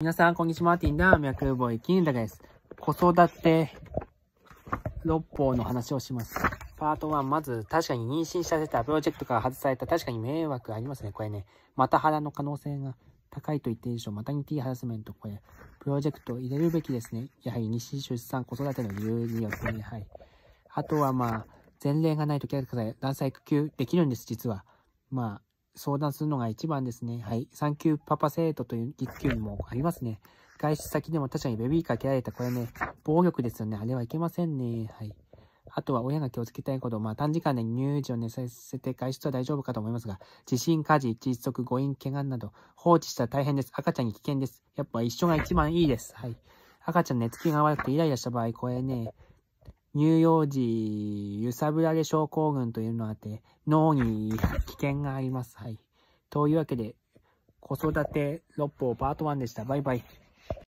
皆さん、こんにちは。マーティンだ。脈ボーイ、金田です。子育て六法の話をします。パート1、まず、確かに妊娠させたプロジェクトから外された、確かに迷惑ありますね。これね、また腹の可能性が高いと言っていいでしょう。マタニティハラスメント、これ、プロジェクト入れるべきですね。やはり、妊娠、出産、子育ての理由によってね、はい。あとは、まあ、前例がないときは、男性育休できるんです、実は。まあ、相談するのが一番ですね。はい。産休パパ生徒という育休もありますね。外出先でも確かにベビーカー切られた、これね、暴力ですよね。あれはいけませんね。はい。あとは親が気をつけたいこと、まあ短時間で乳児を寝させて外出は大丈夫かと思いますが、地震、火事、窒息、誤飲、怪我など放置したら大変です。赤ちゃんに危険です。やっぱ一緒が一番いいです。はい。赤ちゃん寝つきが悪くてイライラした場合、これね、乳幼児揺さぶられ症候群というのがあって、脳に危険があります。はい。というわけで、子育て六法パート1でした。バイバイ。